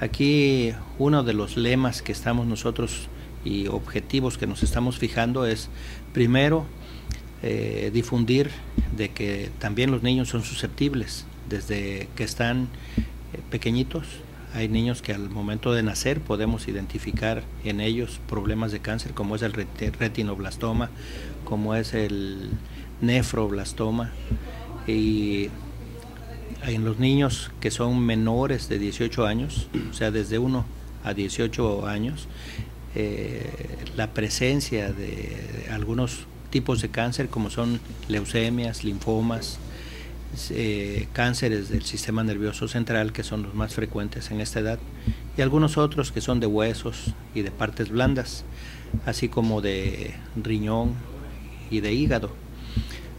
Aquí uno de los lemas que estamos nosotros y objetivos que nos estamos fijando es primero eh, difundir de que también los niños son susceptibles desde que están eh, pequeñitos. Hay niños que al momento de nacer podemos identificar en ellos problemas de cáncer como es el retinoblastoma, como es el nefroblastoma y en los niños que son menores de 18 años, o sea, desde 1 a 18 años, eh, la presencia de algunos tipos de cáncer como son leucemias, linfomas, eh, cánceres del sistema nervioso central que son los más frecuentes en esta edad y algunos otros que son de huesos y de partes blandas, así como de riñón y de hígado.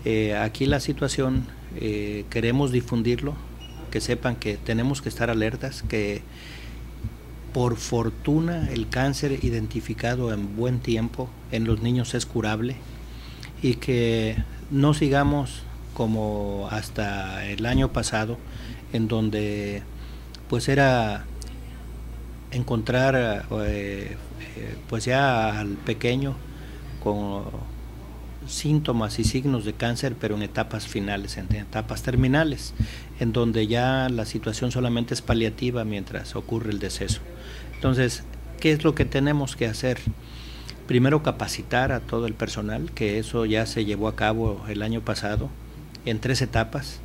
Eh, aquí la situación eh, queremos difundirlo, que sepan que tenemos que estar alertas, que por fortuna el cáncer identificado en buen tiempo en los niños es curable y que no sigamos como hasta el año pasado en donde pues era encontrar eh, pues ya al pequeño con síntomas y signos de cáncer, pero en etapas finales, en etapas terminales, en donde ya la situación solamente es paliativa mientras ocurre el deceso. Entonces, ¿qué es lo que tenemos que hacer? Primero capacitar a todo el personal, que eso ya se llevó a cabo el año pasado en tres etapas,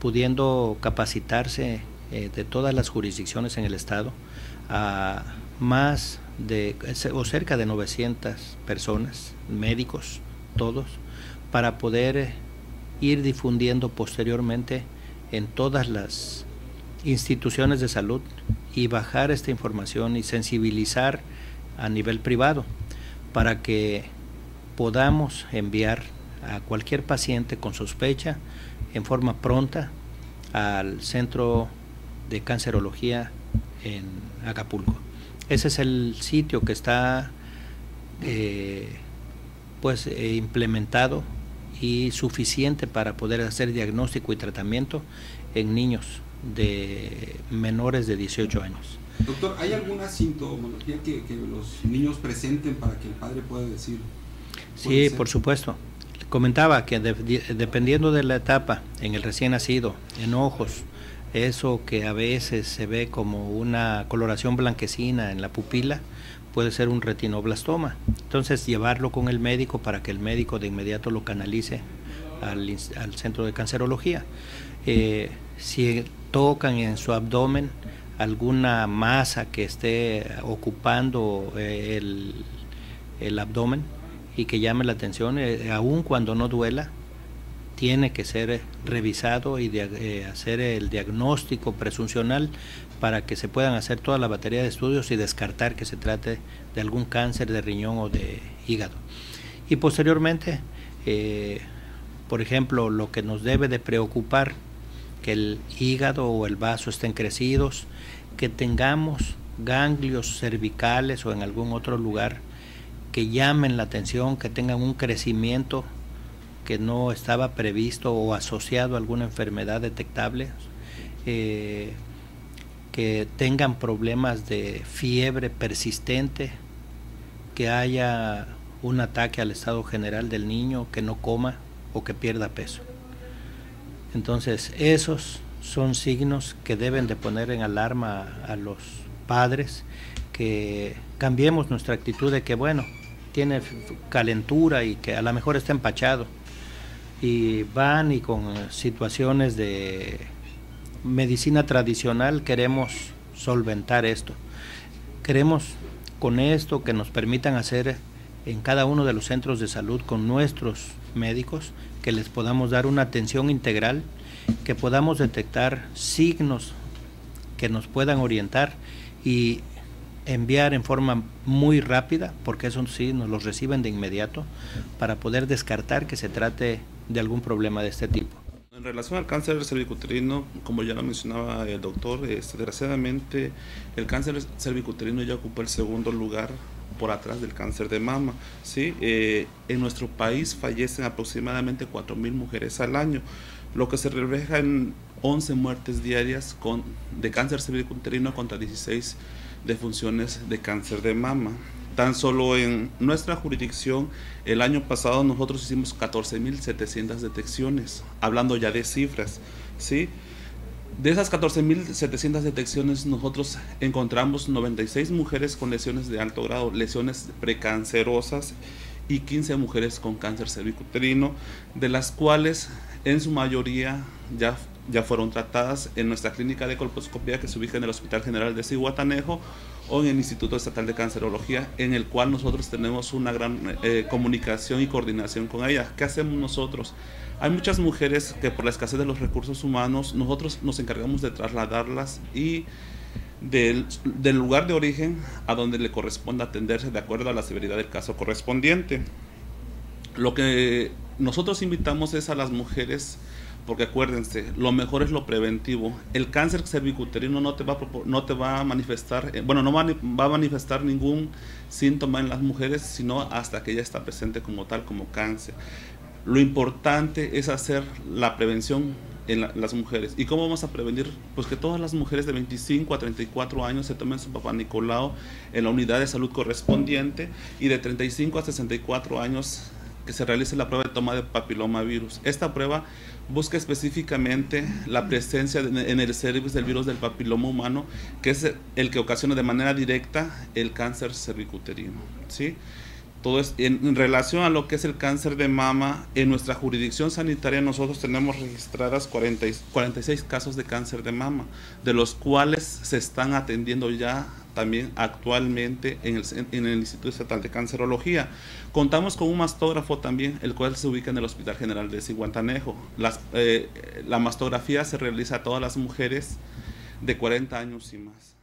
pudiendo capacitarse eh, de todas las jurisdicciones en el estado a más de o cerca de 900 personas, médicos, todos, para poder eh, ir difundiendo posteriormente en todas las instituciones de salud y bajar esta información y sensibilizar a nivel privado para que podamos enviar a cualquier paciente con sospecha en forma pronta al centro de cancerología en Acapulco. Ese es el sitio que está eh, pues eh, implementado y suficiente para poder hacer diagnóstico y tratamiento en niños de menores de 18 años. Doctor, ¿hay alguna sintomología que, los niños presenten para que el padre pueda decir? Sí, por supuesto. Comentaba que dependiendo de la etapa en el recién nacido, en ojos, eso que a veces se ve como una coloración blanquecina en la pupila, puede ser un retinoblastoma. Entonces llevarlo con el médico para que el médico de inmediato lo canalice al, centro de cancerología. Eh, si tocan en su abdomen alguna masa que esté ocupando eh, el, abdomen y que llame la atención, eh, aun cuando no duela, tiene que ser revisado y hacer el diagnóstico presuncional para que se puedan hacer toda la batería de estudios y descartar que se trate de algún cáncer de riñón o de hígado. Y posteriormente, eh, por ejemplo, lo que nos debe de preocupar, que el hígado o el vaso estén crecidos, que tengamos ganglios cervicales o en algún otro lugar que llamen la atención, que tengan un crecimiento que no estaba previsto o asociado a alguna enfermedad detectable. Eh, que tengan problemas de fiebre persistente, que haya un ataque al estado general del niño, que no coma o que pierda peso. Entonces, esos son signos que deben de poner en alarma a los padres, que cambiemos nuestra actitud de que, bueno, tiene calentura y que a lo mejor está empachado. Y van y con situaciones de medicina tradicional queremos solventar esto. Queremos con esto que nos permitan hacer en cada uno de los centros de salud con nuestros médicos, que les podamos dar una atención integral, que podamos detectar signos que nos puedan orientar y enviar en forma muy rápida, porque eso sí nos los reciben de inmediato, para poder descartar que se trate de algún problema de este tipo. En relación al cáncer cervicuterino, como ya lo mencionaba el doctor, desgraciadamente el cáncer cervicuterino ya ocupa el segundo lugar por atrás del cáncer de mama. ¿sí? Eh, en nuestro país fallecen aproximadamente 4.000 mujeres al año, lo que se refleja en 11 muertes diarias con, de cáncer cervicuterino contra 16 defunciones de cáncer de mama. Tan solo en nuestra jurisdicción, el año pasado nosotros hicimos 14.700 detecciones, hablando ya de cifras, ¿sí? De esas 14.700 detecciones, nosotros encontramos 96 mujeres con lesiones de alto grado, lesiones precancerosas y 15 mujeres con cáncer cervicuterino, de las cuales en su mayoría ya, ya fueron tratadas en nuestra clínica de colposcopía que se ubica en el Hospital General de Cihuatanejo o en el Instituto Estatal de Cancerología, en el cual nosotros tenemos una gran eh, comunicación y coordinación con ella. ¿Qué hacemos nosotros? Hay muchas mujeres que por la escasez de los recursos humanos, nosotros nos encargamos de trasladarlas y del, del lugar de origen a donde le corresponde atenderse de acuerdo a la severidad del caso correspondiente. Lo que nosotros invitamos es a las mujeres porque acuérdense, lo mejor es lo preventivo. El cáncer cervicuterino no te va a, no te va a manifestar, eh, bueno, no va, a manifestar ningún síntoma en las mujeres, sino hasta que ya está presente como tal, como cáncer. Lo importante es hacer la prevención en las mujeres. ¿Y cómo vamos a prevenir? Pues que todas las mujeres de 25 a 34 años se tomen su papá Nicolau en la unidad de salud correspondiente y de 35 a 64 años que se realice la prueba de toma de papilomavirus. Esta prueba busca específicamente la presencia en el cervix del virus del papiloma humano, que es el que ocasiona de manera directa el cáncer cervicuterino. ¿sí? Todo es, en, relación a lo que es el cáncer de mama, en nuestra jurisdicción sanitaria nosotros tenemos registradas 40, 46 casos de cáncer de mama, de los cuales se están atendiendo ya también actualmente en el, Instituto Estatal de Cancerología. Contamos con un mastógrafo también, el cual se ubica en el Hospital General de Ciguantanejo. Eh, la mastografía se realiza a todas las mujeres de 40 años y más.